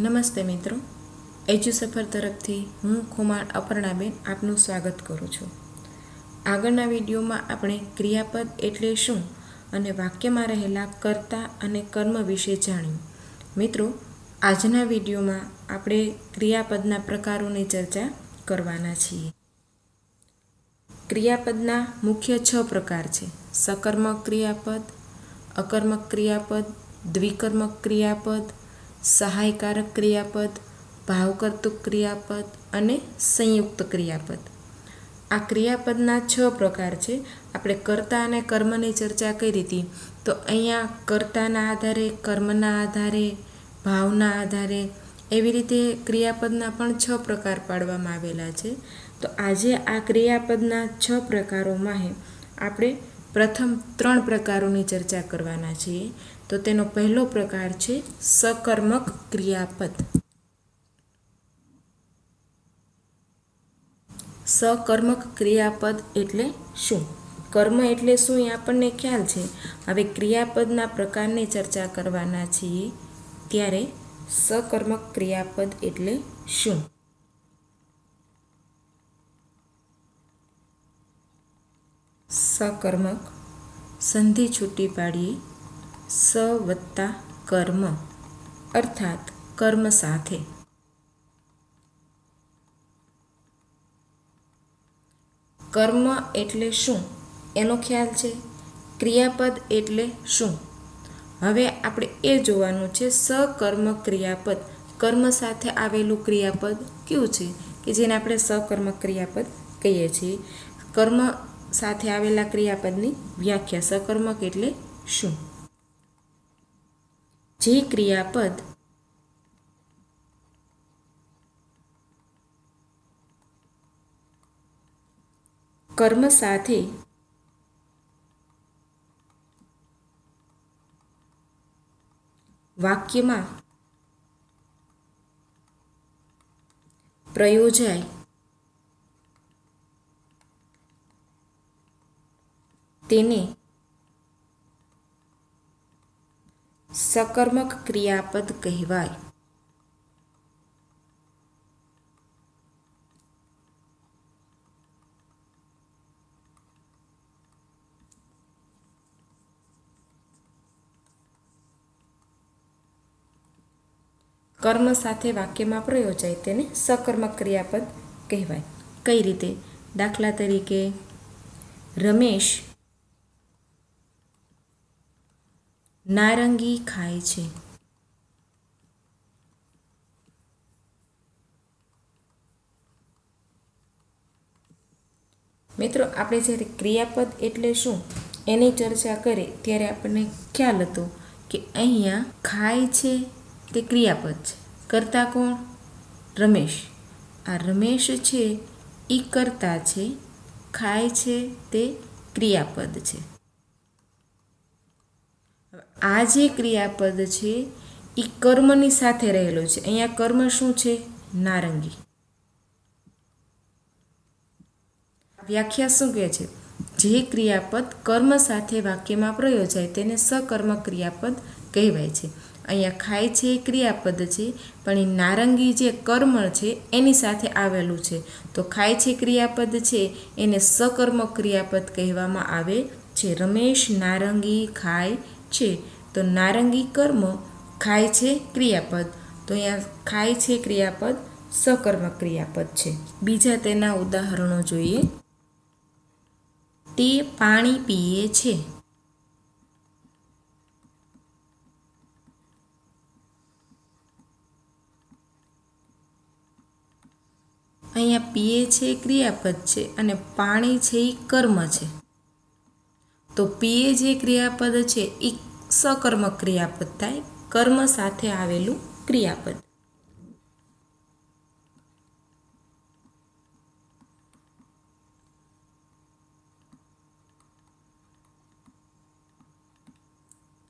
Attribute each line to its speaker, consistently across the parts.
Speaker 1: નમસ્તે મિત્રો. એજ્યુ સફર તરફથી હું ખુમાર અપર્ણાબેન આપનું સ્વાગત કરું છું. આગળના વિડીયોમાં આપણે ક્રિયાપદ એટલે શું અને વાક્યમાં રહેલા કર્તા અને કર્મ વિશે જાણ્યું. મિત્રો, આજના વિડીયોમાં આપણે ક્રિયાપદના પ્રકારોની ચર્ચા કરવાના છીએ. ક્રિયાપદના મુખ્ય છ પ્રકાર છે. સકર્મક ક્રિયાપદ, અકર્મક ક્રિયાપદ, દ્વિકર્મક ક્રિયાપદ સહાયકારક ક્રિયાપદ, ભાવકર્તુક ક્રિયાપદ અને સંયુક્ત ક્રિયાપદ. આ ક્રિયાપદના છ પ્રકાર છે. આપણે કર્તા અને કર્મની ચર્ચા કરી હતી. તો અહીંયા કર્તાના આધારે, કર્મના આધારે, ભાવના આધારે એવી રીતે ક્રિયાપદના પણ છ પ્રકાર પાડવામાં આવેલા છે. તો આજે આ ક્રિયાપદના છ પ્રકારોમાં આપણે પ્રથમ ત્રણ પ્રકારોની ચર્ચા કરવાના છીએ. તો તેનો પહેલો પ્રકાર છે સકર્મક ક્રિયાપદ. સકર્મક ક્રિયાપદ એટલે શું? કર્મ એટલે શું એ આપણને ખ્યાલ છે. હવે ક્રિયાપદના પ્રકારની ચર્ચા કરવાના છીએ ત્યારે સકર્મક ક્રિયાપદ એટલે શું? સકર્મક સંધિ છૂટી પાડીએ સ વત્તા કર્મ, અર્થાત કર્મ સાથે. કર્મ એટલે શું? એનો ખ્યાલ છે? ક્રિયાપદ એટલે શું? હવે આપણે એ જોવાનું છે સકર્મ ક્રિયાપદ. કર્મ સાથે આવેલું ક્રિયાપદ કયું છે? કે જેને આપણે સકર્મ ક્રિયાપદ કહીએ છીએ. કર્મ સાથે આવેલા ક્રિયાપદની વ્યાખ્યા સકર્મક એટલે શું? જે ક્રિયાપદ કર્મ સાથે વાક્યમાં પ્રયોજાય તેને સકર્મક ક્રિયાપદ કહેવાય કર્મ સાથે વાક્યમાં પ્રયોજાય તેને સકર્મક ક્રિયાપદ કહેવાય. કઈ રીતે? દાખલા તરીકે, રમેશ નારંગી ખાય છે. મિત્રો, આપણે જ્યારે ક્રિયાપદ એટલે શું એની ચર્ચા કરી, ત્યારે આપણને ખ્યાલ હતો કે અહીંયા ખાય છે તે ક્રિયાપદ છે. કરતા કોણ? રમેશ. આ રમેશ છે એ કરતા છે, ખાય છે તે ક્રિયાપદ છે. આ જે ક્રિયાપદ છે એ કર્મની સાથે રહેલો છે. અહીંયા કર્મ શું છે? નારંગી. વ્યાખ્યા શું કહે છે? જે ક્રિયાપદ કર્મ સાથે વાક્યમાં પ્રયોજાય, તેને સકર્મ ક્રિયાપદ કહેવાય છે. અહીંયા ખાય છે એ ક્રિયાપદ છે, પણ એ નારંગી જે કર્મ છે, એની સાથે આવેલું છે. તો ખાય છે ક્રિયાપદ છે, એને સકર્મ ક્રિયાપદ કહેવામાં આવે છે. રમેશ નારંગી ખાય છે, તો નારંગી કર્મ ખાય છે ક્રિયાપદ. તો અહીંયા ખાય છે ક્રિયાપદ, સકર્મ ક્રિયાપદ છે. બીજા તેના ઉદાહરણો જોઈએ. તે પાણી પીએ છે. અહીંયા પીએ છે ક્રિયાપદ છે અને પાણી છે એ કર્મ છે. તો પીએ જે ક્રિયાપદ છે, એ સકર્મ ક્રિયાપદ થાય, કર્મ સાથે આવેલું ક્રિયાપદ.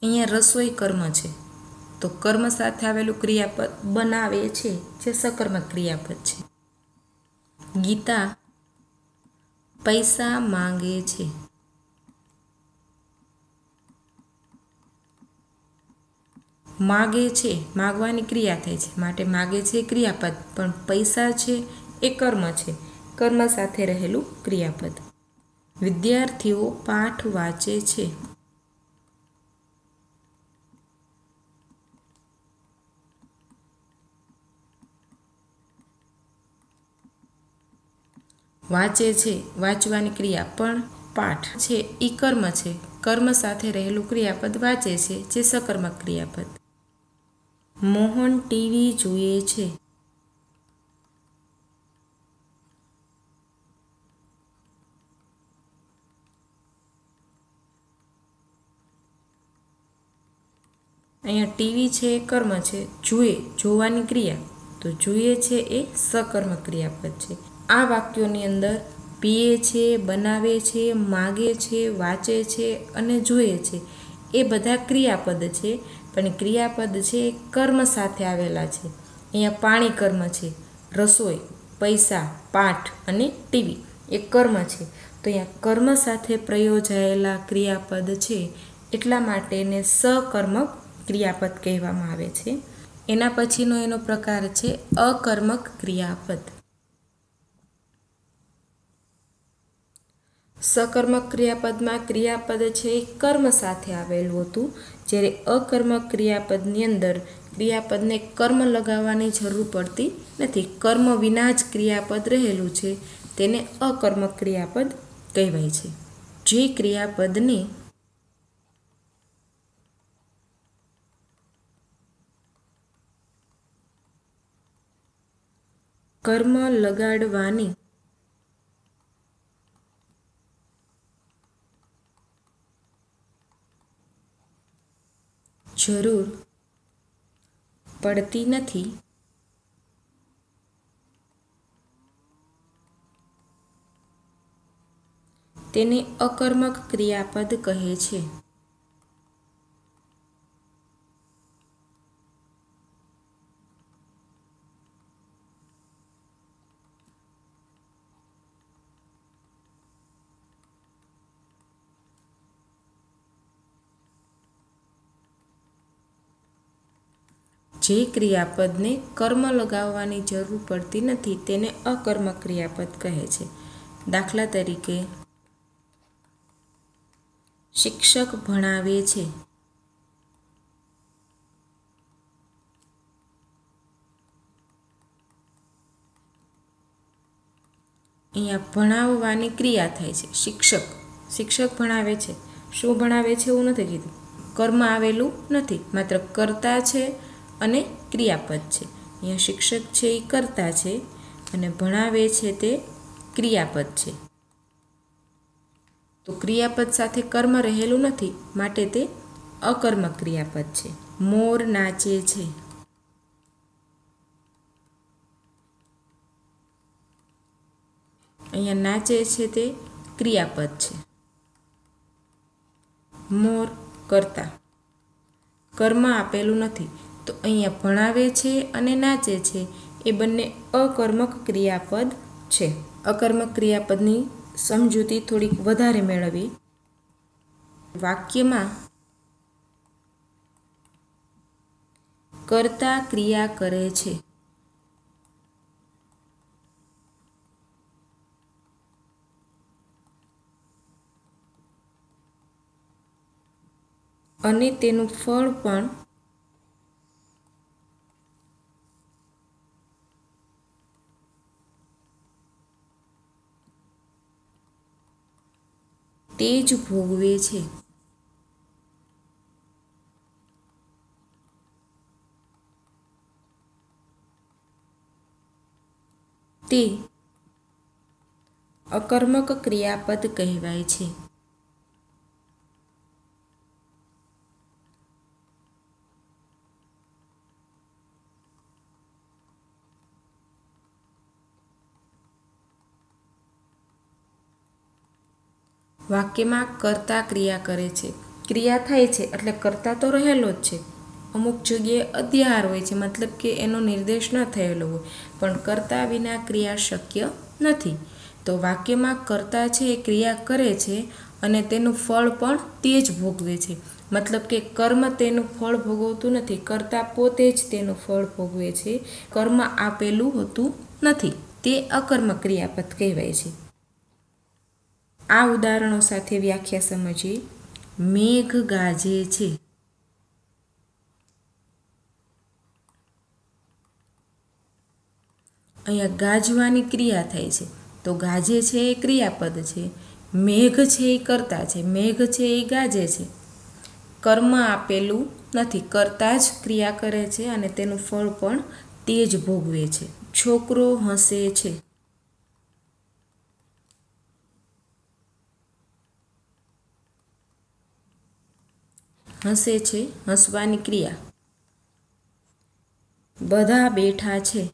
Speaker 1: અહીંયા રસોઈ કર્મ છે. તો કર્મ સાથે આવેલું ક્રિયાપદ બનાવે છે, જે સકર્મ ક્રિયાપદ છે. ગીતા, પૈસા માંગે છે. માગે છે, માગવાની ક્રિયા થાય છે. માટે માગે છે ક્રિયાપદ, પણ પૈસા છે એ કર્મ છે. કર્મ સાથે રહેલું ક્રિયાપદ. વિદ્યાર્થીઓ પાઠ વાંચે છે. વાંચે છે, વાંચવાની ક્રિયા, પણ પાઠ છે એ કર્મ છે. કર્મ સાથે રહેલું ક્રિયાપદ વાંચે છે, જે સકર્મક ક્રિયાપદ. મોહન ટીવી જુએ છે. અહીંયા ટીવી છે એ કર્મ છે. જુએ, જોવાની ક્રિયા. તો જુએ છે એ સકર્મ ક્રિયાપદ છે. આ વાક્યોની અંદર પીએ છે, બનાવે છે, માગે છે, વાંચે છે અને જુએ છે. એ બધા ક્રિયાપદ છે પણ ક્રિયાપદ છે, કર્મ સાથે આવેલા છે. અહીંયા પાણી કર્મ છે. રસોઈ, પૈસા, પાઠ અને ટીવી એ કર્મ છે. તો અહીંયા કર્મ સાથે પ્રયોજાયેલા ક્રિયાપદ છે એટલા માટે એને સકર્મક ક્રિયાપદ કહેવામાં આવે છે. એના પછીનો એનો પ્રકાર છે અકર્મક ક્રિયાપદ. સકર્મક ક્રિયાપદમાં ક્રિયાપદ છે એ કર્મ સાથે આવેલું હતું. જ્યારે અકર્મક ક્રિયાપદની અંદર ક્રિયાપદને કર્મ લગાવવાની જરૂર પડતી નથી. કર્મ વિના જ ક્રિયાપદ રહેલું છે. તેને અકર્મક ક્રિયાપદ કહેવાય છે. જે ક્રિયાપદને કર્મ લગાડવાની જરૂર પડતી નથી. તેને અકર્મક ક્રિયાપદ કહે છે. જે ક્રિયાપદને કર્મ લગાવવાની જરૂર પડતી નથી તેને અકર્મ ક્રિયાપદ કહે છે. દાખલા તરીકે, શિક્ષક ભણાવે છે. અહીંયા ભણાવવાની ક્રિયા થાય છે. શિક્ષક શિક્ષક ભણાવે છે. શું ભણાવે છે એવું નથી કીધું. કર્મ આવેલું નથી. માત્ર કરતા છે અને ક્રિયાપદ છે. અહીંયા શિક્ષક છે એ કરતા છે અને ભણાવે છે તે ક્રિયાપદ છે. તો ક્રિયાપદ સાથે કર્મ રહેલું નથી, માટે તે અકર્મ ક્રિયાપદ છે. મોર નાચે છે. અહીંયા નાચે છે તે ક્રિયાપદ છે. મોર કરતા. કર્મ આપેલું નથી તો અહીંયા ભણાવે છે અને નાચે છે. એ બંને અકર્મક ક્રિયાપદ છે. અકર્મક ક્રિયાપદની સમજૂતી થોડીક વધારે મેળવી. વાક્યમાં કરતા ક્રિયા કરે છે. અને તેનું ફળ પણ તે જ ભોગવે છે. તે અકર્મક ક્રિયાપદ કહેવાય છે. વાક્યમાં કરતા ક્રિયા કરે છે. ક્રિયા થાય છે એટલે કરતા તો રહેલો જ છે. અમુક જગ્યાએ અધ્યાહાર હોય છે, મતલબ કે એનો નિર્દેશ ન થયેલો હોય. પણ કરતા વિના ક્રિયા શક્ય નથી. તો વાક્યમાં કરતા છે એ ક્રિયા કરે છે અને તેનું ફળ પણ તે જ ભોગવે છે. મતલબ કે કર્મ તેનું ફળ ભોગવતું નથી. કરતા પોતે જ તેનું ફળ ભોગવે છે. કર્મ આપેલું હોતું નથી. તે અકર્મ ક્રિયાપદ કહેવાય છે. આ ઉદાહરણો સાથે વ્યાખ્યા સમજીએ. મેઘ ગાજે છે. અહીંયા ગાજવાની ક્રિયા થાય છે. તો ગાજે છે એ ક્રિયાપદ છે. મેઘ છે એ કરતા છે. મેઘ છે એ ગાજે છે. કર્મ આપેલું નથી. કરતા જ ક્રિયા કરે છે અને તેનું ફળ પણ તે જ ભોગવે છે. છોકરો હસે છે. હસે છે, હસવાની ક્રિયા. બધા બેઠા છે.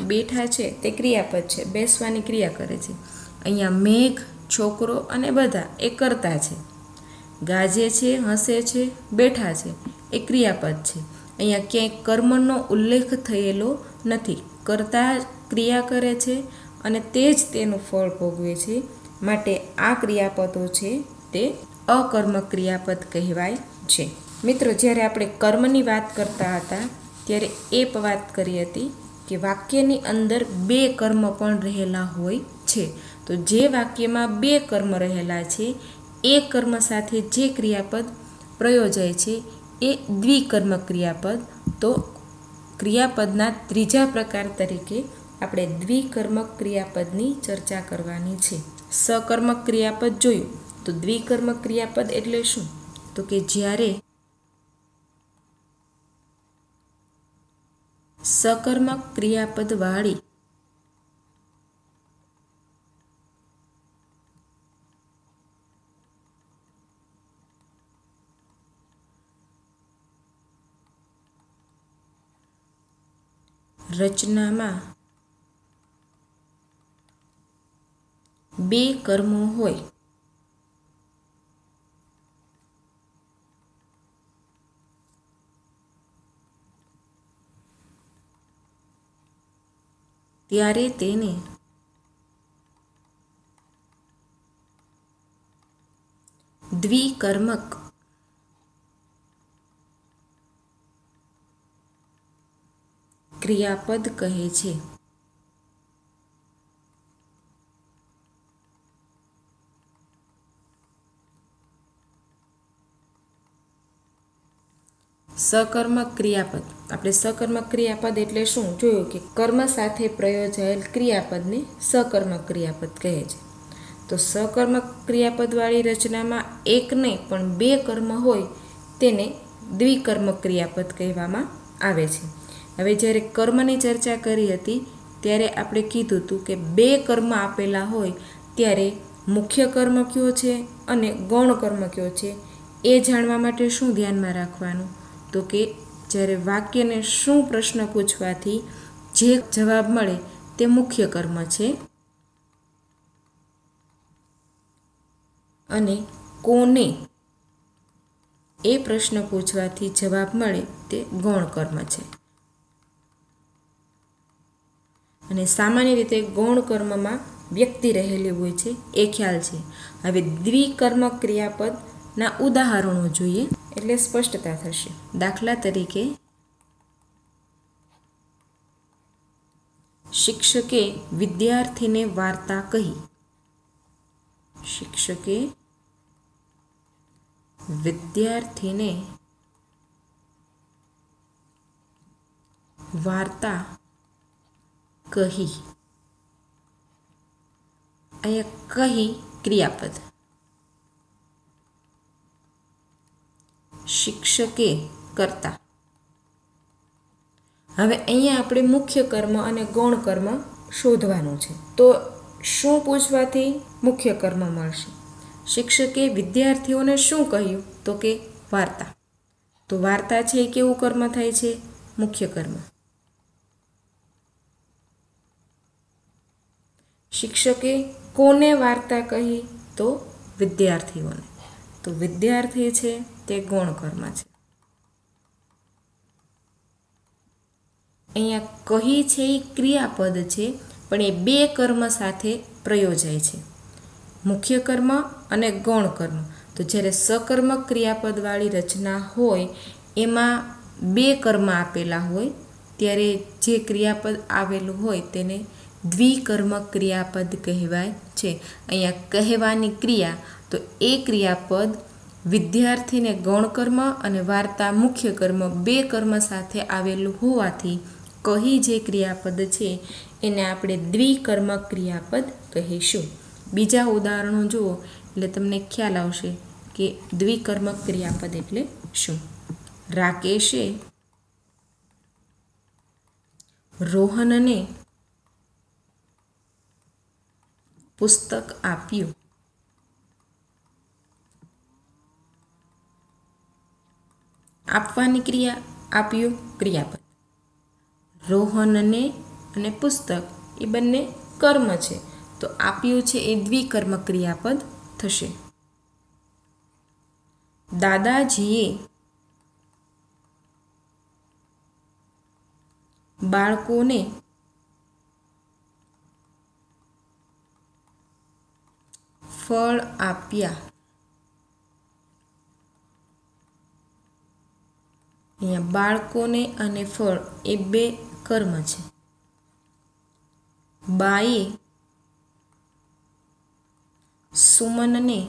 Speaker 1: બેઠા છે, તે ક્રિયાપદ છે, બેસવાની ક્રિયા કરે છે. અહીંયા મેઘ, છોકરો અને બધા એ કરતા છે. ગાજે છે, હસે છે, બેઠા છે, એ ક્રિયાપદ છે. અહીંયા ક્યાંય કર્મનો ઉલ્લેખ થયેલો નથી. કરતા ક્રિયા કરે છે અને તે જ તેનું ફળ ભોગવે છે. માટે આ ક્રિયાપદો છે તે અકર્મ ક્રિયાપદ કહેવાય છે. મિત્રો, જ્યારે આપણે કર્મની વાત કરતા હતા, ત્યારે એ વાત કરી હતી કે વાક્યની અંદર બે કર્મ પણ રહેલા હોય છે. તો જે વાક્યમાં બે કર્મ રહેલા છે, એ કર્મ સાથે જે ક્રિયાપદ પ્રયોજાય છે, એ દ્વિકર્મ ક્રિયાપદ. તો ક્રિયાપદના ત્રીજા પ્રકાર તરીકે આપણે દ્વિકર્મક ક્રિયાપદની ચર્ચા કરવાની છે. સકર્મક ક્રિયાપદ જોયું. તો દ્વિકર્મક ક્રિયાપદ એટલે શું? તો કે જ્યારે સકર્મક ક્રિયાપદ વાળી રચનામાં બે કર્મો હોય. ત્યારે તેને દ્વિકર્મક ક્રિયાપદ કહે છે. સકર્મક ક્રિયાપદ. આપણે સકર્મક ક્રિયાપદ એટલે શું? જોયું કે કર્મ સાથે પ્રયોજાયેલ ક્રિયાપદને સકર્મક ક્રિયાપદ કહે છે. તો સકર્મક ક્રિયાપદવાળી રચનામાં એક નહીં, પણ બે કર્મ હોય તેને દ્વિકર્મક ક્રિયાપદ કહેવામાં આવે છે. હવે જ્યારે કર્મની ચર્ચા કરી હતી, ત્યારે આપણે કીધું હતું કે બે કર્મ આપેલા હોય, ત્યારે મુખ્ય કર્મ કયો છે અને ગૌણ કર્મ કયો છે, એ જાણવા માટે શું ધ્યાનમાં રાખવાનું? તો કે જ્યારે વાક્યને શું પ્રશ્ન પૂછવાથી જે જવાબ મળે તે મુખ્ય કર્મ છે. અને કોને એ પ્રશ્ન પૂછવાથી જવાબ મળે તે ગૌણ કર્મ છે. અને સામાન્ય રીતે ગૌણ કર્મમાં વ્યક્તિ રહેલી હોય છે, એ ખ્યાલ છે. હવે દ્વિકર્મ ક્રિયાપદના ઉદાહરણો જોઈએ. એટલે સ્પષ્ટતા થશે. દાખલા તરીકે, શિક્ષકે વિદ્યાર્થીને વાર્તા કહી. શિક્ષકે વિદ્યાર્થીને વાર્તા કહી. અહીંયા કહી ક્રિયાપદ. શિક્ષકે કરતા. હવે અહીંયા આપણે મુખ્ય કર્મ અને ગૌણ કર્મ શોધવાનું છે. તો શું પૂછવાથી મુખ્ય કર્મ મળશે? શિક્ષકે વિદ્યાર્થીઓને શું કહ્યું? તો કે વાર્તા. તો વાર્તા છે એ કેવું કર્મ થાય છે? મુખ્ય કર્મ. શિક્ષકે કોને વાર્તા કહી? તો વિદ્યાર્થીઓને. તો વિદ્યાર્થી છે તે ગૌણ કર્મ છે. અહીંયા કહી છે એ ક્રિયાપદ છે, પણ એ બે કર્મ સાથે પ્રયોજાય છે. મુખ્ય કર્મ અને ગૌણ કર્મ તો જ્યારે સકર્મક ક્રિયાપદવાળી રચના હોય, એમાં બે કર્મ આપેલા હોય, ત્યારે જે ક્રિયાપદ આવેલું હોય તેને દ્વિકર્મક ક્રિયાપદ કહેવાય છે. અહીંયા કહેવાની ક્રિયા, તો એ ક્રિયાપદ વિદ્યાર્થીને ગૌણકર્મ અને વાર્તા મુખ્ય કર્મ બે કર્મ સાથે આવેલું હોવાથી કહી જે ક્રિયાપદ છે, એને આપણે દ્વિકર્મ ક્રિયાપદ કહીશું. બીજા ઉદાહરણો જુઓ, એટલે તમને ખ્યાલ આવશે કે દ્વિકર્મ ક્રિયાપદ એટલે શું? રાકેશે રોહનને પુસ્તક આપ્યું. આપવાની ક્રિયા આપ્યું ક્રિયાપદ. રોહનને અને પુસ્તક એ બંને કર્મ છે. તો આપ્યું છે એ દ્વિકર્મ ક્રિયાપદ થશે. દાદાજીએ બાળકોને ફળ આપ્યા. અહીંયા બાળકોને અને ફળ એ બે કર્મ છે. બાએ સુમનને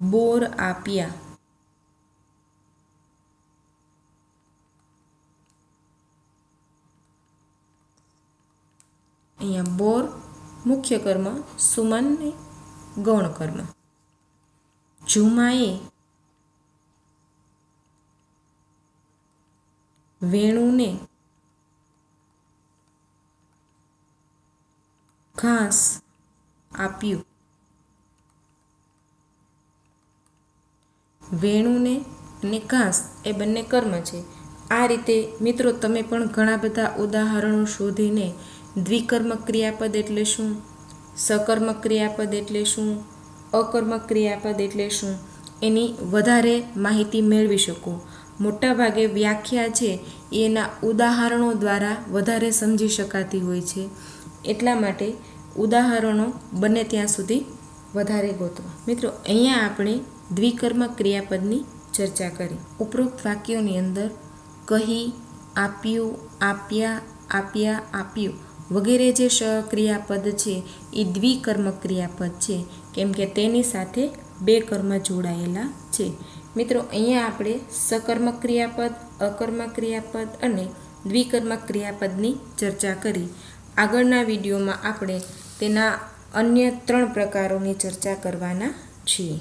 Speaker 1: બોર આપ્યા. અહીંયા બોર મુખ્ય કર્મ, સુમનને ગૌણ કર્મ. ઝુમાએ વેણુને ઘાસ આપ્યું. વેણુને અને ઘાસ એ બંને કર્મ છે. આ રીતે, મિત્રો, તમે પણ ઘણા બધા ઉદાહરણો શોધીને દ્વિકર્મ ક્રિયાપદ એટલે શું? સકર્મ ક્રિયાપદ એટલે શું? અકર્મક ક્રિયાપદ એટલે શું? એની વધારે માહિતી મેળવી શકો. મોટાભાગે વ્યાખ્યા છે એના ઉદાહરણો દ્વારા વધારે સમજી શકાતી હોય છે. એટલા માટે ઉદાહરણો બને ત્યાં સુધી વધારે ગોતવા મિત્રો, અહીંયા આપણે દ્વિકર્મક ક્રિયાપદની ચર્ચા કરી. ઉપરોક્ત વાક્યોની અંદર કહી, આપ્યું, આપ્યા આપ્યા, આપ્યું વગેરે જે ક્રિયાપદ છે, એ દ્વિકર્મક ક્રિયાપદ છે. કેમ કે તેની સાથે બે કર્મ જોડાયેલા છે. મિત્રો, અહીંયા આપણે સકર્મક ક્રિયાપદ અકર્મક ક્રિયાપદ અને દ્વિકર્મક ક્રિયાપદની ચર્ચા કરી. આગળના વિડીયોમાં આપણે તેના અન્ય ત્રણ પ્રકારોની ચર્ચા કરવાના છીએ.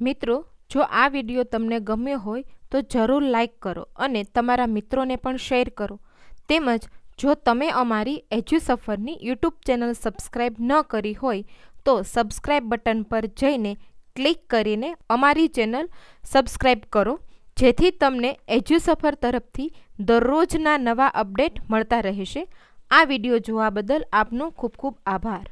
Speaker 2: મિત્રો, જો આ વીડિયો તમને ગમ્યો હોય, તો જરૂર લાઈક કરો અને તમારા મિત્રોને પણ શેર કરો. તેમજ, જો તમે અમારી એજ્યુ સફરની યુટ્યુબ ચેનલ સબસ્ક્રાઈબ ન કરી હોય તો સબસ્ક્રાઈબ બટન પર જઈને ક્લિક કરીને અમારી ચેનલ સબસ્ક્રાઈબ કરો, જેથી તમને એજ્યુ સફર તરફથી દરરોજના નવા અપડેટ મળતા રહેશે. આ વીડિયો જોવા બદલ આપનો ખૂબ ખૂબ આભાર.